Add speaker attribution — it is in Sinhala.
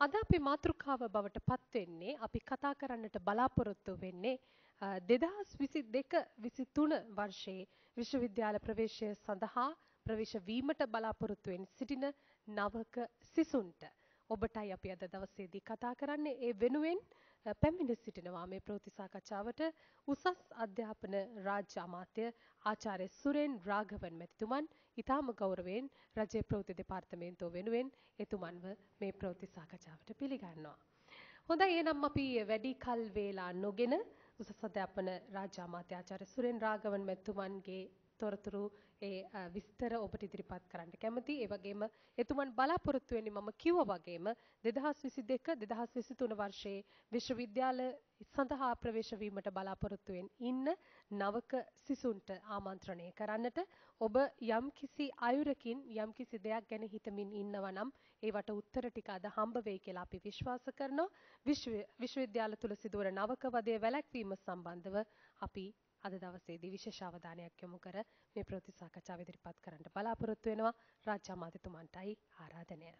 Speaker 1: අද අපි මාතෘකාව බවට පත් වෙන්නේ අපි කතා කරන්නට බලාපොරොත්තු වෙන්නේ 2022 23 වර්ෂයේ විශ්වවිද්‍යාල ප්‍රවේශය සඳහා ප්‍රවේශ වීමට බලාපොරොත්තු වෙන සිටින නවක සිසුන්ට. ඔබටයි අපි අද දවසේදී කතා කරන්නේ ඒ වෙනුවෙන් පැමිණ සිටිනවා මේ ප්‍රවෘත්ති සාකච්ඡාවට උසස් අධ්‍යාපන රාජ්‍ය අමාත්‍ය ආචාර්ය සුරේන් රාඝවන් මැතිතුමන් ඊටාම ගෞරවයෙන් රජයේ ප්‍රවෘත්ති දෙපාර්තමේන්තුව වෙනුවෙන් එතුමන්ව මේ ප්‍රවෘත්ති සාකච්ඡාවට පිළිගන්නවා. හොඳයි එහෙනම් අපි වැඩි කල් වේලා නොගෙන උසස් අධ්‍යාපන රාජ්‍ය අමාත්‍ය ආචාර්ය සුරේන් රාඝවන් මැතිතුමන්ගේ තොරතුරු ඒ විස්තර ඔබට ඉදිරිපත් කරන්න කැමතියි. ඒ වගේම එතුමන් බලාපොරොත්තු වෙන්නේ මම කිව්වා වගේම 2022 2023 වර්ෂයේ විශ්වවිද්‍යාල සඳහා ප්‍රවේශ වීමට බලාපොරොත්තු ඉන්න නවක සිසුන්ට ආමන්ත්‍රණය කරන්නට ඔබ යම්කිසි අයුරකින් යම්කිසි දෙයක් ගැන හිතමින් ඉන්නවා නම් ඒවට උත්තර ටික අද හම්බ වෙයි කියලා අපි විශ්වාස කරනවා. විශ්වවිද්‍යාල තුල සිදුවන නවක වදය වැළැක්වීම සම්බන්ධව අපි අද දවසේදී විශේෂ අවධානයක් යොමු කර මේ ප්‍රවෘත්ති සාකච්ඡාව ඉදිරිපත් කරන්න බලාපොරොත්තු වෙනවා රාජ්‍ය අමාත්‍යතුමන්ටයි ආරාධනය.